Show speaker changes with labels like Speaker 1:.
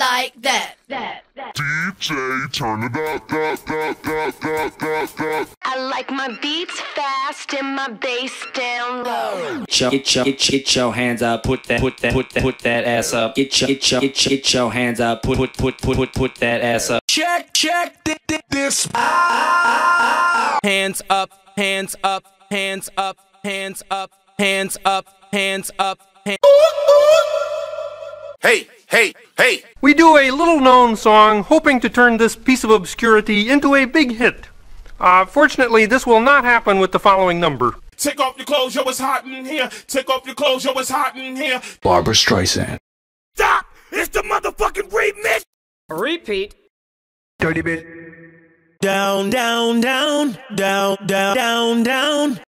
Speaker 1: like that. That. That.
Speaker 2: DJ, turn it up, up, up, up, up, up, up.
Speaker 3: I like my beats fast and my bass down low.
Speaker 4: Get your, get your, get your, get your hands up, put that, put that, put that, put that ass up. Get your, get your, get your, get your hands up, put, put, put, put, put, put that ass up.
Speaker 5: Check, check thi- thi- this. Hands up, hands up, hands up, hands up, hands up, hands up. Hands
Speaker 6: Hey, hey, hey!
Speaker 7: We do a little known song hoping to turn this piece of obscurity into a big hit. Uh, fortunately, this will not happen with the following number.
Speaker 8: Take off your clothes, yo, it's hot in here. Take off your clothes, yo, it's hot in here.
Speaker 9: Barbra Streisand.
Speaker 8: Stop! It's the motherfucking remix!
Speaker 5: Repeat.
Speaker 7: Dirty bit.
Speaker 5: Down, down, down, down, down, down, down.